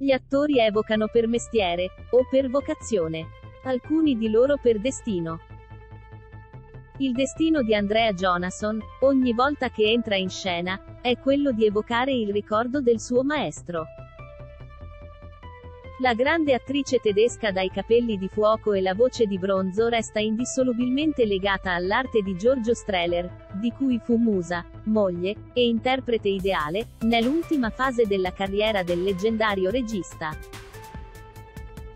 Gli attori evocano per mestiere, o per vocazione. Alcuni di loro per destino. Il destino di Andrea Jonasson, ogni volta che entra in scena, è quello di evocare il ricordo del suo maestro. La grande attrice tedesca dai capelli di fuoco e la voce di bronzo resta indissolubilmente legata all'arte di Giorgio Strehler, di cui fu musa, moglie, e interprete ideale, nell'ultima fase della carriera del leggendario regista.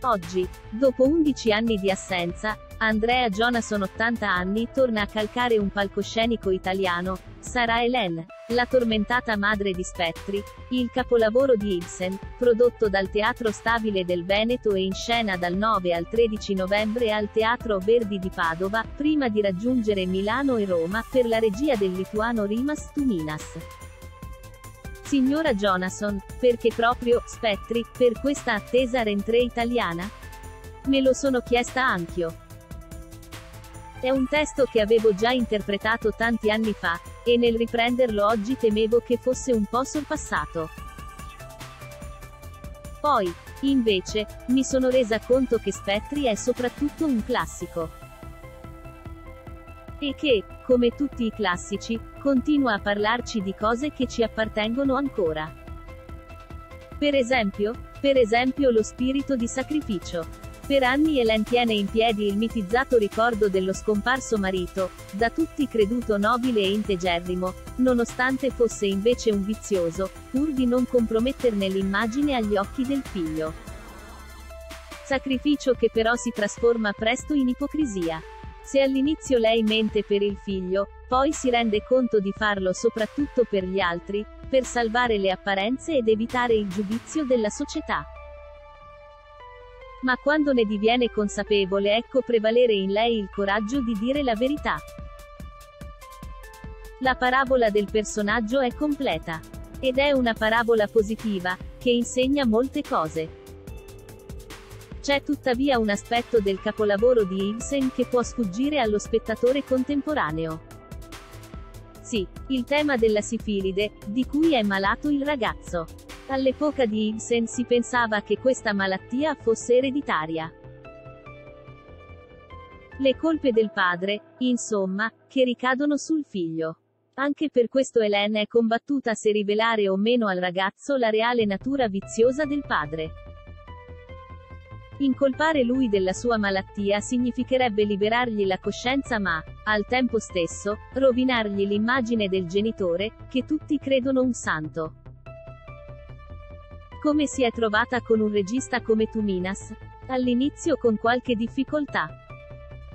Oggi, dopo 11 anni di assenza, Andrea Jonasson 80 anni torna a calcare un palcoscenico italiano, Sarà Hélène, la tormentata madre di spettri, il capolavoro di Ibsen, prodotto dal Teatro Stabile del Veneto e in scena dal 9 al 13 novembre al Teatro Verdi di Padova, prima di raggiungere Milano e Roma, per la regia del lituano Rimas Tuminas. Signora Jonasson, perché proprio, spettri, per questa attesa rentrée italiana? Me lo sono chiesta anch'io. È un testo che avevo già interpretato tanti anni fa, e nel riprenderlo oggi temevo che fosse un po' sorpassato. Poi, invece, mi sono resa conto che Spettri è soprattutto un classico. E che, come tutti i classici, continua a parlarci di cose che ci appartengono ancora. Per esempio, per esempio lo spirito di sacrificio. Per anni Hélène tiene in piedi il mitizzato ricordo dello scomparso marito, da tutti creduto nobile e integerrimo, nonostante fosse invece un vizioso, pur di non comprometterne l'immagine agli occhi del figlio. Sacrificio che però si trasforma presto in ipocrisia. Se all'inizio lei mente per il figlio, poi si rende conto di farlo soprattutto per gli altri, per salvare le apparenze ed evitare il giudizio della società. Ma quando ne diviene consapevole ecco prevalere in lei il coraggio di dire la verità. La parabola del personaggio è completa. Ed è una parabola positiva, che insegna molte cose. C'è tuttavia un aspetto del capolavoro di Ibsen che può sfuggire allo spettatore contemporaneo. Sì, il tema della sifilide, di cui è malato il ragazzo. All'epoca di Ibsen si pensava che questa malattia fosse ereditaria. Le colpe del padre, insomma, che ricadono sul figlio. Anche per questo Hélène è combattuta se rivelare o meno al ragazzo la reale natura viziosa del padre. Incolpare lui della sua malattia significherebbe liberargli la coscienza ma, al tempo stesso, rovinargli l'immagine del genitore, che tutti credono un santo. Come si è trovata con un regista come Tuminas? All'inizio con qualche difficoltà.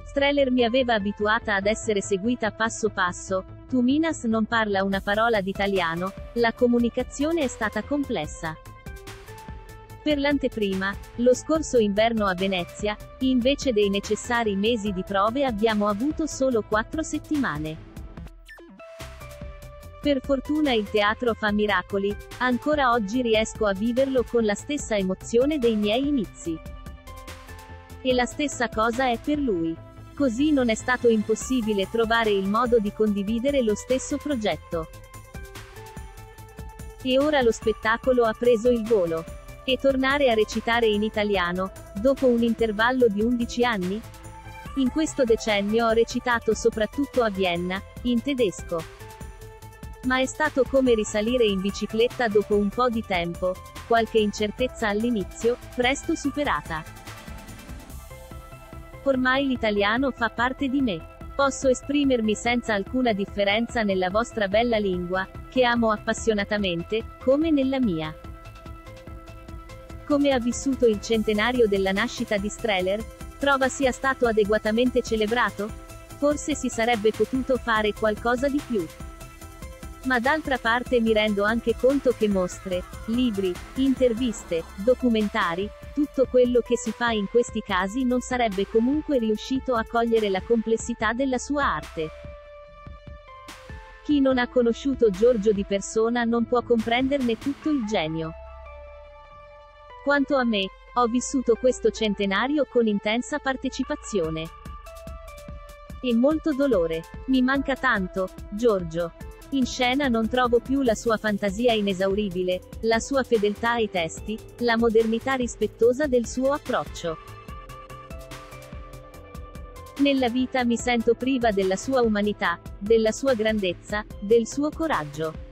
Streller mi aveva abituata ad essere seguita passo passo, Tuminas non parla una parola d'italiano, la comunicazione è stata complessa. Per l'anteprima, lo scorso inverno a Venezia, invece dei necessari mesi di prove abbiamo avuto solo quattro settimane. Per fortuna il teatro fa miracoli, ancora oggi riesco a viverlo con la stessa emozione dei miei inizi. E la stessa cosa è per lui. Così non è stato impossibile trovare il modo di condividere lo stesso progetto. E ora lo spettacolo ha preso il volo. E tornare a recitare in italiano, dopo un intervallo di 11 anni? In questo decennio ho recitato soprattutto a Vienna, in tedesco. Ma è stato come risalire in bicicletta dopo un po' di tempo, qualche incertezza all'inizio, presto superata. Ormai l'italiano fa parte di me. Posso esprimermi senza alcuna differenza nella vostra bella lingua, che amo appassionatamente, come nella mia. Come ha vissuto il centenario della nascita di Streller? Trova sia stato adeguatamente celebrato? Forse si sarebbe potuto fare qualcosa di più. Ma d'altra parte mi rendo anche conto che mostre, libri, interviste, documentari, tutto quello che si fa in questi casi non sarebbe comunque riuscito a cogliere la complessità della sua arte. Chi non ha conosciuto Giorgio di persona non può comprenderne tutto il genio. Quanto a me, ho vissuto questo centenario con intensa partecipazione. E molto dolore. Mi manca tanto, Giorgio. In scena non trovo più la sua fantasia inesauribile, la sua fedeltà ai testi, la modernità rispettosa del suo approccio. Nella vita mi sento priva della sua umanità, della sua grandezza, del suo coraggio.